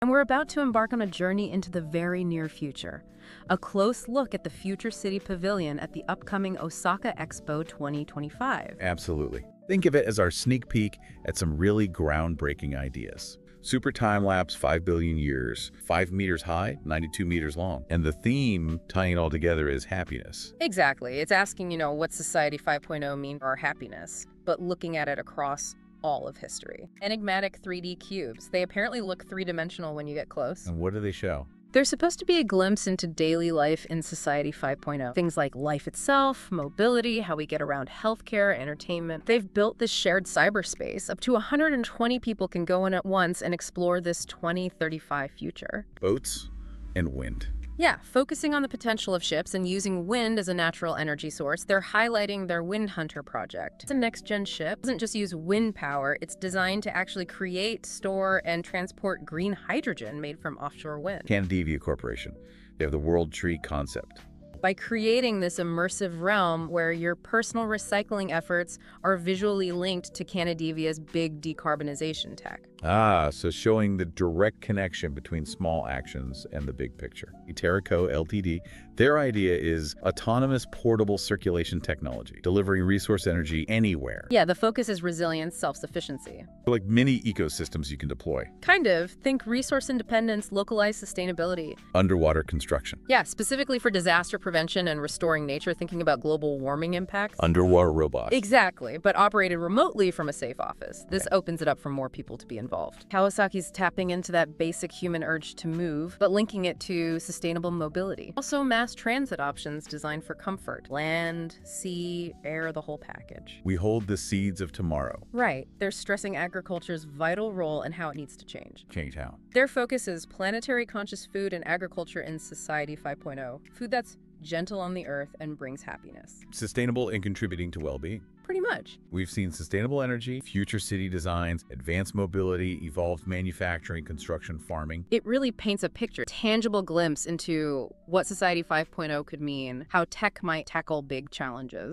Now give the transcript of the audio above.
And we're about to embark on a journey into the very near future. A close look at the Future City Pavilion at the upcoming Osaka Expo 2025. Absolutely. Think of it as our sneak peek at some really groundbreaking ideas. Super time lapse, 5 billion years, 5 meters high, 92 meters long. And the theme tying it all together is happiness. Exactly. It's asking, you know, what Society 5.0 mean for our happiness, but looking at it across all of history. Enigmatic 3D cubes. They apparently look three-dimensional when you get close. And what do they show? They're supposed to be a glimpse into daily life in Society 5.0. Things like life itself, mobility, how we get around healthcare, entertainment. They've built this shared cyberspace. Up to 120 people can go in at once and explore this 2035 future. Boats and wind. Yeah, focusing on the potential of ships and using wind as a natural energy source, they're highlighting their Wind Hunter project. It's a next-gen ship. It doesn't just use wind power, it's designed to actually create, store, and transport green hydrogen made from offshore wind. Kanadevia Corporation. They have the World Tree concept. By creating this immersive realm where your personal recycling efforts are visually linked to Kanadevia's big decarbonization tech. Ah, so showing the direct connection between small actions and the big picture. Terraco Ltd, their idea is autonomous portable circulation technology, delivering resource energy anywhere. Yeah, the focus is resilience, self-sufficiency. Like mini ecosystems you can deploy. Kind of. Think resource independence, localized sustainability. Underwater construction. Yeah, specifically for disaster prevention and restoring nature, thinking about global warming impacts. Underwater robots. Exactly, but operated remotely from a safe office. This opens it up for more people to be involved involved. Kawasaki's tapping into that basic human urge to move, but linking it to sustainable mobility. Also mass transit options designed for comfort. Land, sea, air, the whole package. We hold the seeds of tomorrow. Right. They're stressing agriculture's vital role and how it needs to change. Change how? Their focus is planetary conscious food and agriculture in Society 5.0. Food that's gentle on the earth and brings happiness. Sustainable and contributing to well-being. Pretty much. We've seen sustainable energy, future city designs, advanced mobility, evolved manufacturing, construction, farming. It really paints a picture, tangible glimpse into what Society 5.0 could mean, how tech might tackle big challenges.